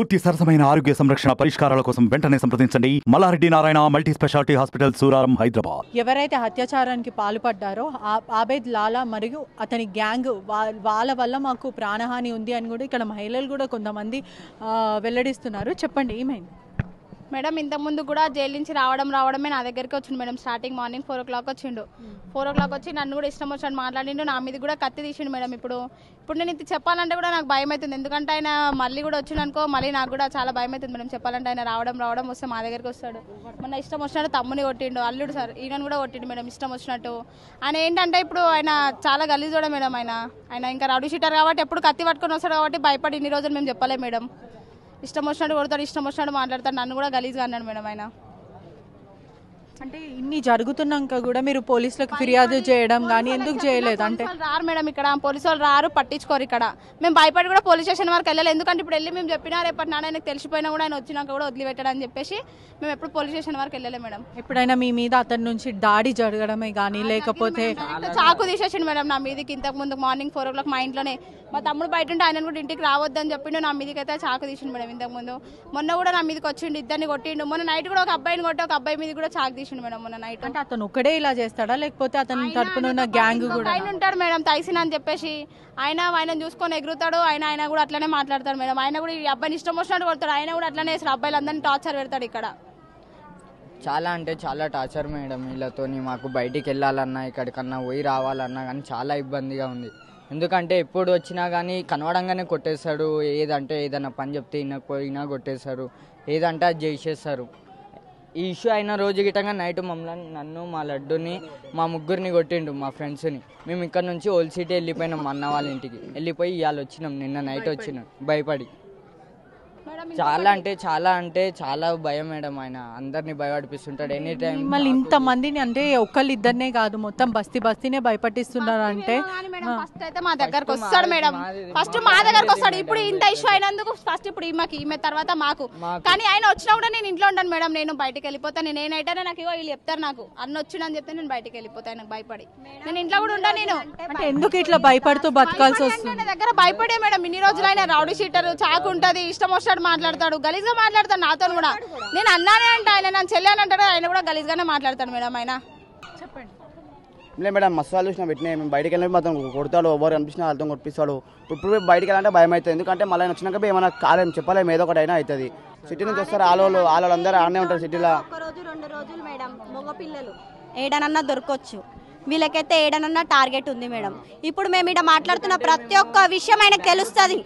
పూర్తి సరసమైన ఆరోగ్య సంరక్షణ పరిష్కారాల కోసం వెంటనే సంప్రదించండి. Mallareddy Narayana multi speciality hospital Suraram Hyderabad. ఎవరైతే అత్యాచారానికి పాల్పడ్డారో ఆబేద్ లాలా మరియు అతని గ్యాంగ్ వాళ్ళ వల్ల మాకు ప్రాణహాని ఉంది అని కూడా ఇక్కడ మహిళలు కూడా కొంతమంది వెల్లడిస్తున్నారు. చెప్పండి ఏమైంది? మేడం ఇంతకుముందు కూడా జైలు నుంచి రావడం రావడమే నా దగ్గరికి వచ్చిండు madam. Starting morning four o'clock వచ్చిండు. ఫోర్ ఓ క్లాక్ వచ్చి నన్ను కూడా ఇష్టం వచ్చినట్టు మాట్లాడిండు. నా మీద కూడా కత్తి తీసిండు మేడం ఇప్పుడు. ఇప్పుడు నేను ఇది చెప్పాలంటే కూడా నాకు భయం అవుతుంది. ఎందుకంటే ఆయన మళ్ళీ కూడా వచ్చిండనుకో మళ్ళీ నాకు కూడా చాలా భయం అవుతుంది మేడం చెప్పాలంటే. ఆయన రావడం రావడం వస్తే మా దగ్గరికి వస్తాడు. మొన్న ఇష్టం వచ్చినట్టు తమ్ముని కొట్టిండు అల్లుడు సార్ ఈయనను కూడా కొట్టిండు మేడం ఇష్టం వచ్చినట్టు. ఆయన ఏంటంటే ఇప్పుడు ఆయన చాలా గలీజోడ మేడం ఆయన. ఆయన ఇంకా రౌడీ షీటర్ కాబట్టి ఎప్పుడు కత్తి పట్టుకొని వస్తాడు కాబట్టి భయపడి ఇన్ని రోజులు మేము చెప్పలేము మేడం. ఇష్టం వచ్చినట్టు కొడతాడు ఇష్టం వచ్చినట్టు మాట్లాడతాడు. నన్ను కూడా గలీజ్గా అన్నాడు మేడం ఆయన. అంటే ఇన్ని జరుగుతున్నాక కూడా మీరు పోలీసులకు ఫిర్యాదు చేయడం కానీ ఎందుకు చేయలేదు? అంటే రారు మేడం ఇక్కడ. పోలీసు వాళ్ళు రారు పట్టించుకోరు ఇక్కడ. మేము భయపడి కూడా పోలీస్ స్టేషన్ వరకు వెళ్ళలేదు. ఎందుకంటే ఇప్పుడు వెళ్ళి మేము చెప్పినా రేపటి నాడు ఆయనకు తెలిసిపోయినా కూడా ఆయన వచ్చినాక కూడా వదిలిపెట్టాడు అని చెప్పేసి మేము ఎప్పుడు పోలీస్ స్టేషన్ వరకు వెళ్ళలేదు మేడం. ఎప్పుడైనా మీ మీద అతని నుంచి దాడి జరగడమే కానీ లేకపోతే చాకు తీసేసిండు మేడం నా మీదకి. ఇంతకు ముందు మార్నింగ్ ఫోర్ ఓ క్లాక్ మా ఇంట్లోనే. మా తమ్ముడు బయట ఉంటే ఆయన కూడా ఇంటికి రావద్దని చెప్పిండు. నా మీదకి అయితే చాకు తీసిండు మేడం ఇంతకు ముందు. మొన్న కూడా నా మీదకి వచ్చిండు ఇద్దరిని కొట్టిండు. మొన్న నైట్ కూడా ఒక అబ్బాయిని కొట్టి ఒక అబ్బాయి మీద కూడా చాకు తీసిండు మేడం మొన్న నైట్ అంటే అతను ఒక్కడే ఇలా చేస్తాడా? లేకపోతే అతని తరపున ఉన్న గ్యాంగ్ కూడా? ఆయన ఉంటాడు మేడం తైసిన్ అని చెప్పేసి. ఆయన ఆయన చూసుకొని ఎగురుతాడు ఆయన ఆయన కూడా అట్లనే మాట్లాడతాడు మేడం. ఆయన కూడా ఈ అబ్బాయిని ఇష్టం వచ్చినట్టు కొడతాడు. ఆయన కూడా అట్లనే చేస్తాడు. అబ్బాయిలందరినీ టార్చర్ పెడతాడు ఇక్కడ. చాలా అంటే చాలా టార్చర్ మేడం వీళ్ళతోని. మాకు బయటికి వెళ్ళాలన్నా ఎక్కడికన్నా పోయి రావాలన్నా కానీ చాలా ఇబ్బందిగా ఉంది. ఎందుకంటే ఎప్పుడు వచ్చినా కానీ కనవడంగానే కొట్టేస్తాడు. ఏదంటే ఏదైనా పని చెప్తే వినకపోయినా కొట్టేస్తారు ఏదంటే అది చేసేస్తారు. ఈ ఇష్యూ అయిన రోజు గిట్టంగా నైట్ మమ్మల్ని నన్ను మా లడ్డుని మా ముగ్గురిని కొట్టిండు మా ఫ్రెండ్స్ని. మేము ఇక్కడ నుంచి ఓల్డ్ సిటీ వెళ్ళిపోయినాం మా అన్న వాళ్ళ ఇంటికి. వెళ్ళిపోయి ఇవాళ వచ్చినాం నిన్న నైట్ వచ్చినాం భయపడి. చాలా అంటే చాలా అంటే చాలా భయం మేడం ఆయన. అందరినీ భయపడిపిస్తుంటాడు ఎనీ టైం మిమ్మల్ని ఇంత మందిని అంటే ఒక్కళ్ళు ఇద్దరినే కాదు మొత్తం బస్తీ బస్తీనే భయపట్టిస్తున్నారు అంటే? ఫస్ట్ అయితే మా దగ్గరకు వస్తాడు మేడం. ఫస్ట్ మా దగ్గరకు వస్తాడు. ఇప్పుడు ఇంత ఇష్యూ అయినందుకు ఫస్ట్ ఇప్పుడు ఈమెకి ఈమె తర్వాత మాకు. కానీ ఆయన వచ్చినా కూడా నేను ఇంట్లో ఉంటాను మేడం. నేను బయటకు వెళ్ళిపోతాను నేను ఏనైతే నాకు ఇగో వీళ్ళు చెప్తారు నాకు. అన్న వచ్చిందని చెప్తే నేను బయటకు వెళ్ళిపోతాను నాకు భయపడి. నేను ఇంట్లో కూడా ఉంటాను నేను. అంటే ఎందుకు ఇట్లా భయపడుతూ బతకాల్సి వస్తుంది? దగ్గర భయపడే మేడం. ఇన్ని రోజులు ఆయన రౌడీ షీటర్ చాకు ఉంటది ఇష్టం వచ్చినట్టు మాట్లాడతాడు గలీజ్గా మాట్లాడతాడు నాతో కూడా. నేను అన్నానే అంట ఆయన నన్ను చెల్లి అని అంటాడు ఆయన కూడా గలీజ్ గానే మాట్లాడతాడు మేడం ఆయన. లే మేడం మస్తు వాళ్ళు చూసిన పెట్టినాయి మేము బయటికి వెళ్ళినప్పుడు మాత్రం కొడతాడు ఎవరు కనిపించినా వాళ్ళతో కొట్టిస్తాడు. ఇప్పుడు బయటికి వెళ్ళాలంటే భయం అవుతుంది ఎందుకంటే మళ్ళీ ఆయన వచ్చినాక ఏమైనా కాలేం చెప్పలేము ఏదో ఒకటి అయినా అవుతుంది. సిటీ నుంచి వస్తారు ఆలోళ్ళు ఆలోళ్ళు అందరూ ఆడనే ఉంటారు సిటీలో. ఒక రోజు రెండు రోజులు మేడం మగ పిల్లలు. ఏడనన్నా దొరకొచ్చు. వీళ్ళకైతే ఏడనన్నా టార్గెట్ ఉంది మేడం. ఇప్పుడు మేము ఇక్కడ మాట్లాడుతున్న ప్రతి ఒక్క విషయం ఆయనకు తెలుస్తుంది.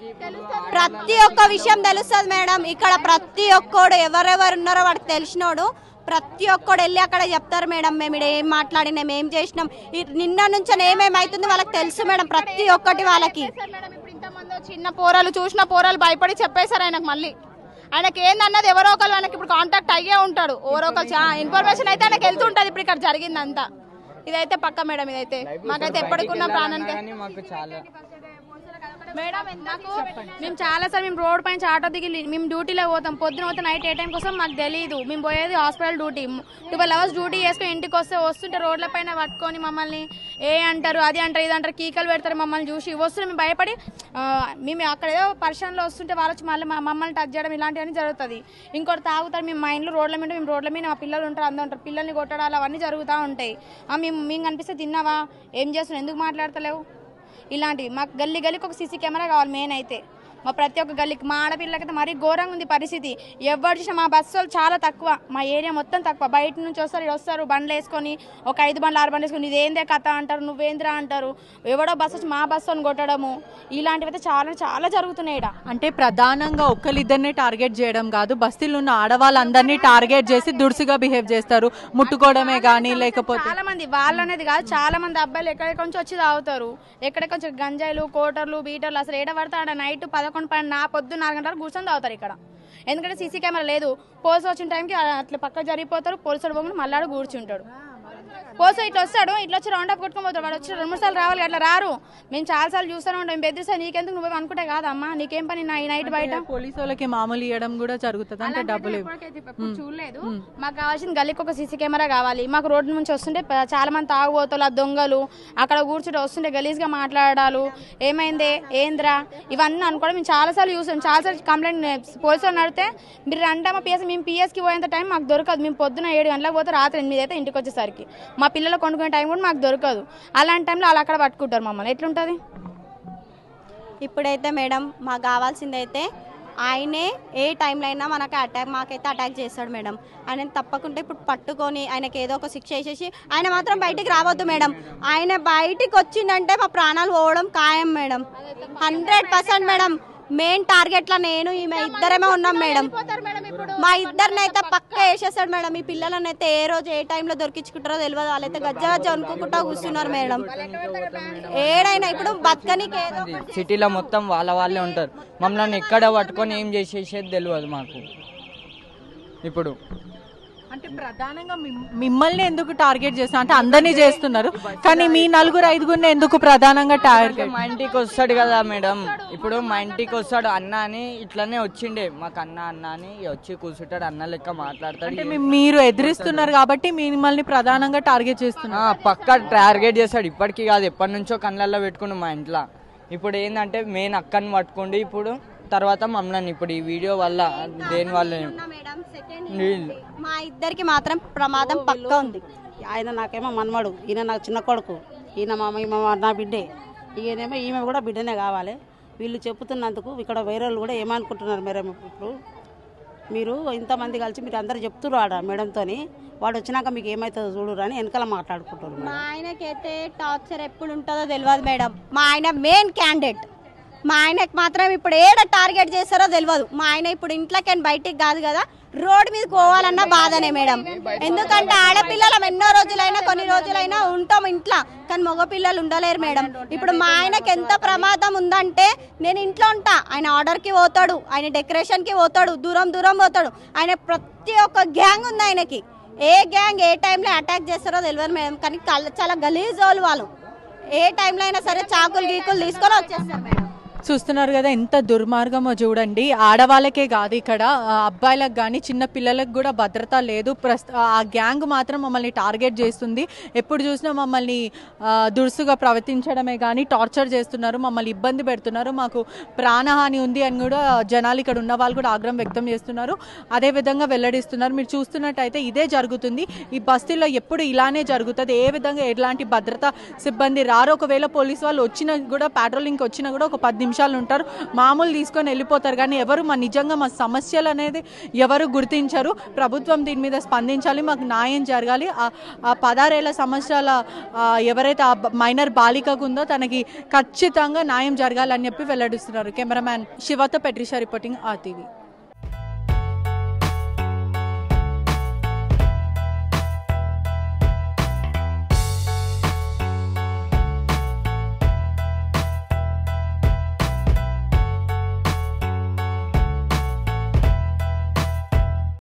ప్రతి ఒక్క విషయం తెలుస్తుంది మేడం. ఇక్కడ ప్రతి ఒక్కడు ఎవరెవరు ఉన్నారో వాడికి తెలిసినోడు ప్రతి ఒక్కడు వెళ్ళి అక్కడ చెప్తారు మేడం. మేము ఇక్కడ ఏం మాట్లాడినాం ఏం చేసినాం. నిన్న నుంచి ఏమేమి అవుతుంది వాళ్ళకి తెలుసు మేడం ప్రతి ఒక్కటి వాళ్ళకి. మేడం ఇప్పుడు ఇంతమంది చిన్న పోరాలు చూసిన పోరాలు భయపడి చెప్పేశారు ఆయనకు మళ్ళీ. ఆయనకి ఏందన్నది ఎవరో ఒకరు ఆయనకి ఇప్పుడు కాంటాక్ట్ అయ్యే ఉంటాడు. ఎవరో ఒకరు ఇన్ఫర్మేషన్ అయితే ఆయనకి వెళ్తుంటది ఇప్పుడు ఇక్కడ జరిగిందంతా. ఇదైతే పక్క మేడం ఇదైతే. మాకైతే ఎప్పటికున్న ప్రాణానికి. మాకు మేడం నాకు మేము చాలా సార్ మేము రోడ్ పైన ఆటో దిగి మేము డ్యూటీలో పోతాం. పొద్దున పోతే నైట్ ఏ టైం కోసం మాకు తెలియదు మేము పోయేది hospital duty twelve hours duty చేసుకుని ఇంటికి వస్తే వస్తుంటే రోడ్ల పైన పట్టుకొని మమ్మల్ని ఏ అంటారు అది అంటారు ఇది అంటారు కీకలు పెడతారు మమ్మల్ని చూసి. వస్తుంటే మేము భయపడి మేము అక్కడ ఏదో పరిశ్రమలో వస్తుంటే వాళ్ళు వచ్చి మళ్ళీ మమ్మల్ని టచ్ చేయడం ఇలాంటివన్నీ జరుగుతుంది. ఇంకోటి తాగుతారు మేము మా ఇంట్లో రోడ్ల మీద మేము రోడ్ల మీద మా పిల్లలు ఉంటారు అందరూ ఉంటారు. పిల్లల్ని కొట్టడాలు అవన్నీ జరుగుతూ ఉంటాయి. మేము మేము కనిపిస్తే తిన్నావా? ఏం చేస్తున్నావు? ఎందుకు మాట్లాడతలేవు? ఇలాంటివి. మాకు గల్లీ గల్లీకి ఒక సీసీ కెమెరా కావాలి మెయిన్ అయితే. మా ప్రతి ఒక్క గల్లీకి మా ఆడపిల్లకైతే మరీ ఘోరంగా ఉంది పరిస్థితి. ఎవరు చూసినా మా బస్సు వాళ్ళు చాలా తక్కువ. మా ఏరియా మొత్తం తక్కువ. బయట నుంచి వస్తారు ఇక్కడ వస్తారు బండ్లు వేసుకొని ఒక ఐదు బండ్లు ఆరు బండ్లు వేసుకొని ఇదేందే కథ అంటారు నువ్వేంద్రా అంటారు. ఎవడో బస్సు వచ్చి మా బస్సు అని కొట్టడము ఇలాంటివి అయితే చాలా చాలా జరుగుతున్నాయి ఈడ. అంటే ప్రధానంగా ఒక్కరిద్దరినే టార్గెట్ చేయడం కాదు బస్తీలో ఉన్న ఆడవాళ్ళందరినీ టార్గెట్ చేసి దురుసుగా బిహేవ్ చేస్తారు. ముట్టుకోవడమే కానీ లేకపోతే. చాలా మంది వాళ్ళు అనేది కాదు చాలా మంది అబ్బాయిలు ఎక్కడెక్కడ నుంచి వచ్చి తాగుతారు. ఎక్కడెక్కడ నుంచి గంజాయిలు కోటర్లు బీటర్లు అసలు ఏడ పడతా ఆడ నైట్ పదకొండు పన్నెండు నా పొద్దు నాలుగు గంటలకు కూర్చొని తాగుతారు ఇక్కడ. ఎందుకంటే సీసీ కెమెరా లేదు. పోలీసు వచ్చిన టైంకి అట్లా పక్క జరిగిపోతారు. పోలీసుడు బొమ్మను మళ్ళాడు కూర్చుంటాడు. పోతే ఇట్లా వస్తాడు ఇట్లా వచ్చి రౌండ్ అప్ కొట్టుకొని పోతాడు. వాడు వచ్చి రెండు మూడు సార్లు రావాలి అట్లా రారు. మేము చాలా సార్లు చూస్తూనే ఉంటాం. బెదిరిస్తా నీకెందుకు నువ్వు అనుకుంటే కాదమ్మా నీకేం పని నా ఈ నైట్ బయట? పోలీసు వాళ్ళకి మామూలు ఇవ్వడం కూడా జరుగుతుంది? అంటే డబ్బులు చూడలేదు. మాకు కావాల్సిన గల్లీకి ఒక సీసీ కెమెరా కావాలి. మాకు రోడ్డు నుంచి వస్తుంటే చాలా మంది తాగుబోతులు ఆ దొంగలు అక్కడ కూర్చుంటే వస్తుంటే గలీజ్గా మాట్లాడాలు. ఏమైంది? ఏంద్రా? ఇవన్నీ అనుకోవడం మేము చాలాసార్లు చూసాం. చాలాసార్లు కంప్లైంట్ పోలీసులు అడిగితే మీరు రంటే మా పిఎస్ మేము పిఎస్కి పోయేంత టైం మాకు దొరకదు. మేము పొద్దున ఏడు గంటలకు పోతే రాత్రి ఎనిమిది అయితే ఇంటికి వచ్చేసరికి. మా పిల్లలు కొనుక్కునే టైం కూడా మాకు దొరకదు. అలాంటి టైంలో అలా అక్కడ పట్టుకుంటారు మమ్మల్ని. ఎట్లుంటుంది? ఇప్పుడైతే మేడం మాకు కావాల్సిందైతే ఆయనే ఏ టైంలో అయినా మనకు అటాక్ మాకైతే అటాక్ చేస్తాడు మేడం. ఆయన తప్పకుండా ఇప్పుడు పట్టుకొని ఆయనకి ఏదో ఒక శిక్ష వేసేసి ఆయన మాత్రం బయటికి రావద్దు మేడం. ఆయన బయటికి వచ్చిందంటే మా ప్రాణాలు పోవడం ఖాయం madam. Hundred percent madam. Main టార్గెట్లో నేను ఈమె ఇద్దరమే ఉన్నాం మేడం. మా ఇద్దరిని అయితే పక్క వేసేస్తాడు మేడం. ఈ పిల్లలని అయితే ఏ రోజు ఏ టైంలో దొరికించుకుంటారో తెలియదు. వాళ్ళైతే గజ్జ గజ్జ అనుకుంటా కూర్చున్నారు మేడం. ఏడైనా ఇప్పుడు బతకనికి సిటీలో మొత్తం వాళ్ళ వాళ్ళే ఉంటారు. మమ్మల్ని ఎక్కడ పట్టుకొని ఏం చేసేసేది తెలియదు మాకు. ఇప్పుడు అంటే ప్రధానంగా మిమ్- మిమ్మల్ని ఎందుకు టార్గెట్ చేస్తున్నారు అంటే అందరినీ చేస్తున్నారు. కానీ మీ నలుగురు ఐదుగురిని ఎందుకు ప్రధానంగా టార్గెట్ మా ఇంటికి వస్తాడు కదా మేడం. ఇప్పుడు మా ఇంటికి వస్తాడు అన్న అని ఇట్లనే వచ్చిండే. మాకు అన్న అన్న అని వచ్చి కూర్చుంటాడు అన్న లెక్క మాట్లాడతాడు. మీరు ఎదిరిస్తున్నారు కాబట్టి మిమ్మల్ని ప్రధానంగా టార్గెట్ చేస్తున్నారు. ఆ, పక్కా టార్గెట్ చేస్తాడు. ఇప్పటికీ కాదు ఎప్పటి నుంచో కళ్ళల్లో పెట్టుకుండు మా ఇంట్లో. ఇప్పుడు ఏంటంటే మెయిన్ అక్కని పట్టుకోండి ఇప్పుడు. తర్వాత మమ్మల్ని ఇప్పుడు ఈ వీడియో వల్ల దేని వల్ల మా ఇద్దరికి మాత్రం ప్రమాదం పక్క ఉంది. ఆయన నాకేమో మనమడు ఈయన నాకు చిన్న కొడుకు. ఈయన మా నా బిడ్డే. ఈయనేమో ఈమె కూడా బిడ్డనే కావాలి. వీళ్ళు చెప్తున్నందుకు ఇక్కడ వేరే వాళ్ళు కూడా ఏమనుకుంటున్నారు మేడం ఇప్పుడు? మీరు ఇంతమంది కలిసి మీరు అందరు చెప్తున్నారు ఆడ మేడంతోని వాడు వచ్చినాక మీకు ఏమవుతుందో చూడురు అని వెనకాల మాట్లాడుకుంటారు మా ఆయనకైతే టార్చర్ ఎప్పుడు ఉంటుందో తెలియదు మేడం. మా ఆయన మెయిన్ క్యాండిడేట్ మా ఆయనకి మాత్రం ఇప్పుడు ఏడ టార్గెట్ చేస్తారో తెలియదు మా ఆయన ఇప్పుడు ఇంట్లోకి బయటికి కాదు కదా రోడ్ మీద పోవాలన్న బాధనే మేడం. ఎందుకంటే ఆడపిల్లలం ఎన్నో రోజులైనా కొన్ని రోజులైనా ఉంటాం ఇంట్లో కానీ మగపిల్లలు ఉండలేరు మేడం. ఇప్పుడు మా ఆయనకి ఎంత ప్రమాదం ఉందంటే నేను ఇంట్లో ఉంటా ఆయన ఆర్డర్కి పోతాడు ఆయన డెకరేషన్కి పోతాడు దూరం దూరం పోతాడు. ఆయన ప్రతి ఒక్క గ్యాంగ్ ఉంది ఆయనకి. ఏ గ్యాంగ్ ఏ టైంలో అటాక్ చేస్తారో తెలియదు మేడం కానీ చాలా గలీజ్ వాళ్ళు వాళ్ళు. ఏ టైంలో అయినా సరే చాకులు గీకులు తీసుకొని వచ్చేస్తారు మేడం. చూస్తున్నారు కదా ఎంత దుర్మార్గమో చూడండి. ఆడవాళ్ళకే కాదు ఇక్కడ. అబ్బాయిలకు కానీ చిన్న పిల్లలకు కూడా భద్రత లేదు. ప్రస్తు ఆ గ్యాంగ్ మాత్రం మమ్మల్ని టార్గెట్ చేస్తుంది. ఎప్పుడు చూసినా మమ్మల్ని దురుసుగా ప్రవర్తించడమే కానీ టార్చర్ చేస్తున్నారు మమ్మల్ని ఇబ్బంది పెడుతున్నారు. మాకు ప్రాణహాని ఉంది అని కూడా జనాలు ఇక్కడ ఉన్న వాళ్ళు కూడా ఆగ్రహం వ్యక్తం చేస్తున్నారు. అదే విధంగా వెల్లడిస్తున్నారు. మీరు చూస్తున్నట్టయితే ఇదే జరుగుతుంది. ఈ బస్తీల్లో ఎప్పుడు ఇలానే జరుగుతుంది. ఏ విధంగా ఎలాంటి భద్రత సిబ్బంది రారు? ఒకవేళ పోలీస్ వాళ్ళు వచ్చినా కూడా పాట్రోలింగ్ వచ్చినా కూడా ఒక పది నిమిషాలు ఉంటారు. మామూలు తీసుకొని వెళ్ళిపోతారు. కానీ ఎవరు మా నిజంగా మా సమస్యలు అనేది ఎవరు గుర్తించరు. ప్రభుత్వం దీని మీద స్పందించాలి. మాకు న్యాయం జరగాలి. ఆ- పదారేళ్ళ సంవత్సరాల ఎవరైతే ఆ మైనర్ బాలికకు ఉందో తనకి ఖచ్చితంగా న్యాయం జరగాలని చెప్పి వెల్లడిస్తున్నారు. కెమెరామ్యాన్ శివతో పెట్రిషా రిపోర్టింగ్ ఆ టీవీ